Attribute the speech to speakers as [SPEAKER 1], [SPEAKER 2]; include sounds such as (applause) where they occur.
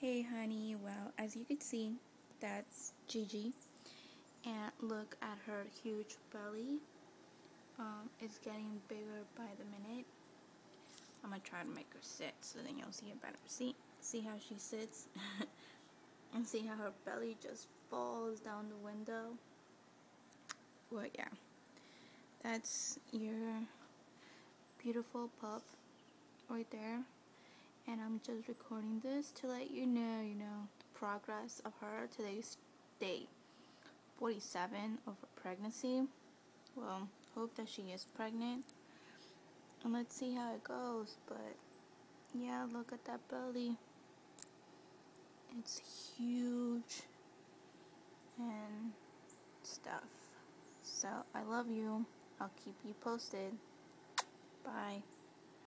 [SPEAKER 1] Hey honey, well as you can see, that's Gege. And look at her huge belly. Um, it's getting bigger by the minute. I'm gonna try to make her sit so then you'll see it better. See, see how she sits? (laughs) and see how her belly just falls down the window? Well, yeah. That's your beautiful pup right there and I'm just recording this to let you know, you know, the progress of her. Today's day 47 of her pregnancy. Well, hope that she is pregnant. And let's see how it goes. But yeah, look at that belly. It's huge and stuff. So I love you. I'll keep you posted.